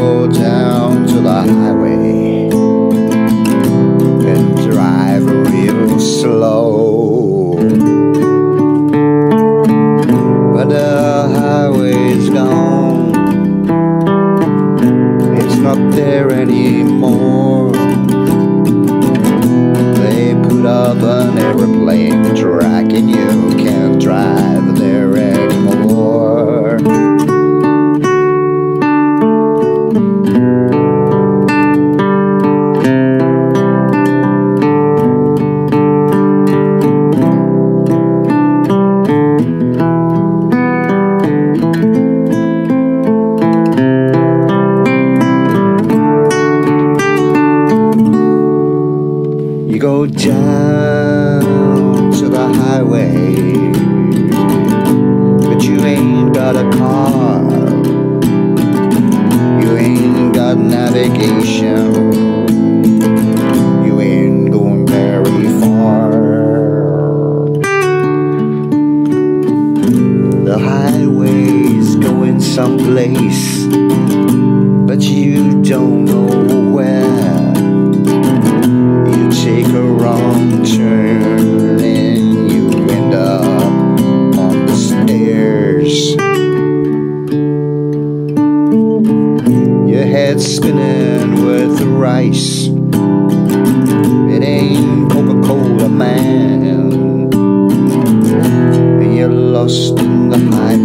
go down to the highway and drive real slow. But the highway's gone, it's not there anymore. They put up an airplane tracking you. You go down to the highway, but you ain't got a car. You ain't got navigation. You ain't going very far. The highway's going someplace, but you don't know Head's spinning with rice. It ain't Coca Cola, man. You're lost in the highway.